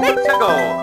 Let's go!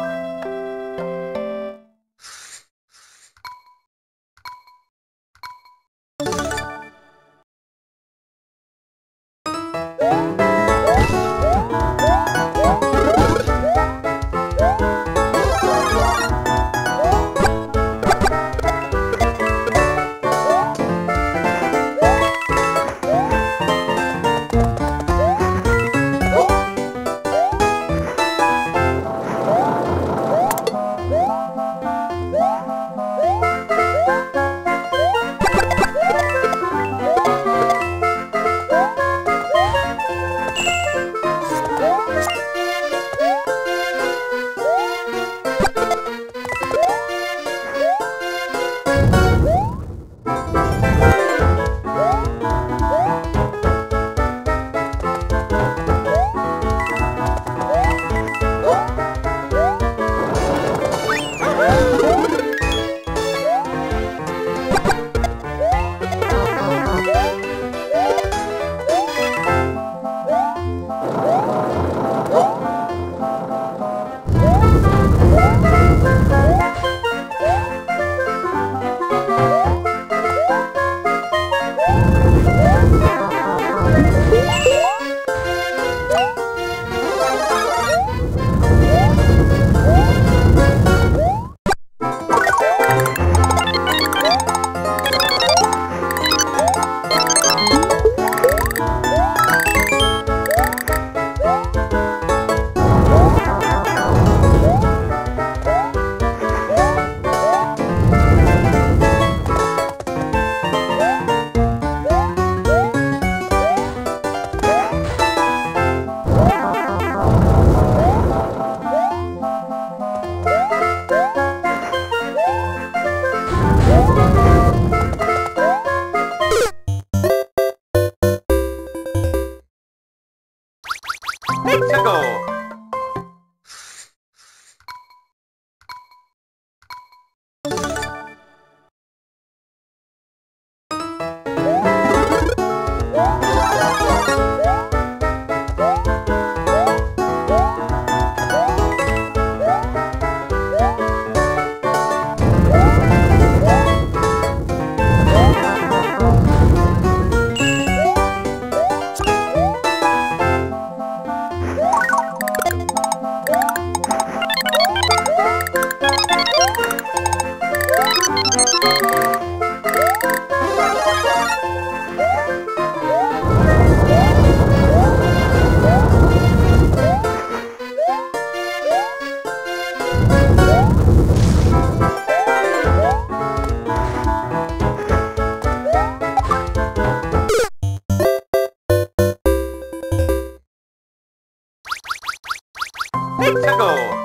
Echo.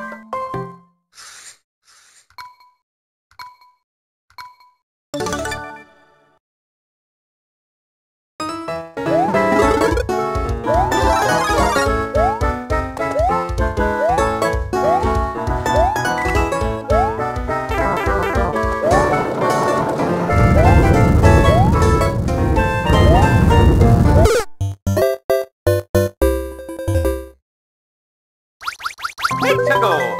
it out.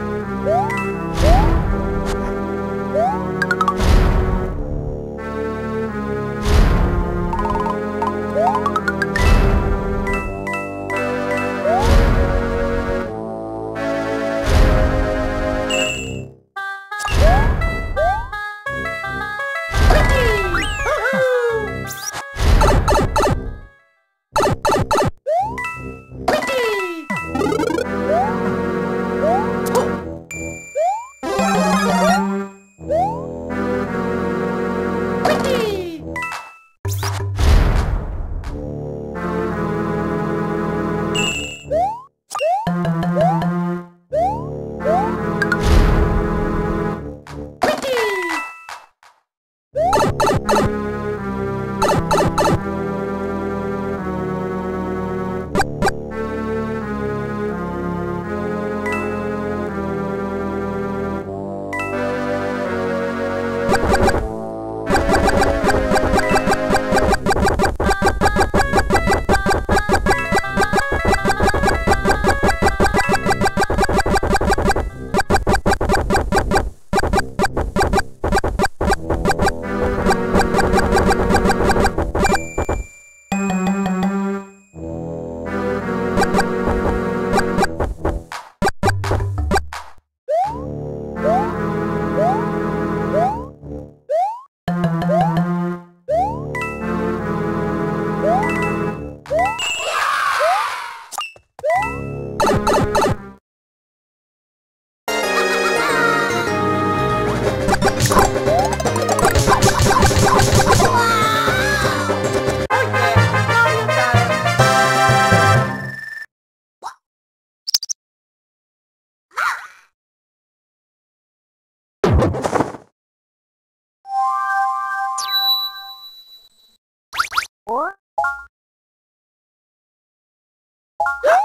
What?